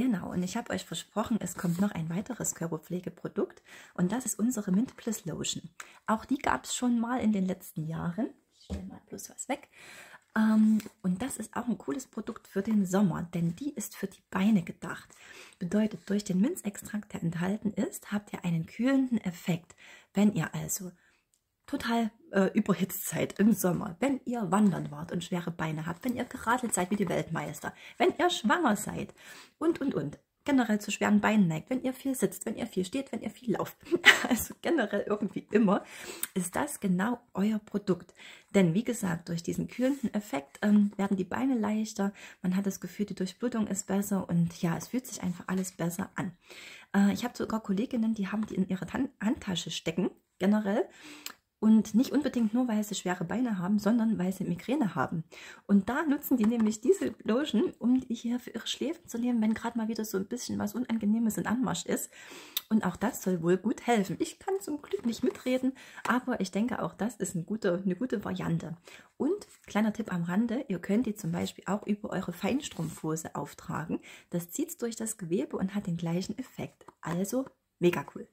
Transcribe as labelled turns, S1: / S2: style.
S1: Genau, und ich habe euch versprochen, es kommt noch ein weiteres Körperpflegeprodukt und das ist unsere Mint Plus Lotion. Auch die gab es schon mal in den letzten Jahren. Ich stelle mal bloß was weg. Ähm, und das ist auch ein cooles Produkt für den Sommer, denn die ist für die Beine gedacht. Bedeutet, durch den Minzextrakt, der enthalten ist, habt ihr einen kühlenden Effekt. Wenn ihr also total äh, überhitzt seid im Sommer, wenn ihr wandern wart und schwere Beine habt, wenn ihr geradelt seid wie die Weltmeister, wenn ihr schwanger seid und, und, und, generell zu schweren Beinen neigt, wenn ihr viel sitzt, wenn ihr viel steht, wenn ihr viel lauft, also generell irgendwie immer, ist das genau euer Produkt. Denn wie gesagt, durch diesen kühlenden Effekt ähm, werden die Beine leichter, man hat das Gefühl, die Durchblutung ist besser und ja, es fühlt sich einfach alles besser an. Äh, ich habe sogar Kolleginnen, die haben die in ihrer Handtasche stecken, generell. Und nicht unbedingt nur, weil sie schwere Beine haben, sondern weil sie Migräne haben. Und da nutzen die nämlich diese Lotion, um die hier für ihre Schläfen zu nehmen, wenn gerade mal wieder so ein bisschen was Unangenehmes in Anmarsch ist. Und auch das soll wohl gut helfen. Ich kann zum Glück nicht mitreden, aber ich denke, auch das ist eine gute, eine gute Variante. Und kleiner Tipp am Rande, ihr könnt die zum Beispiel auch über eure Feinstrumpfhose auftragen. Das zieht durch das Gewebe und hat den gleichen Effekt. Also mega cool.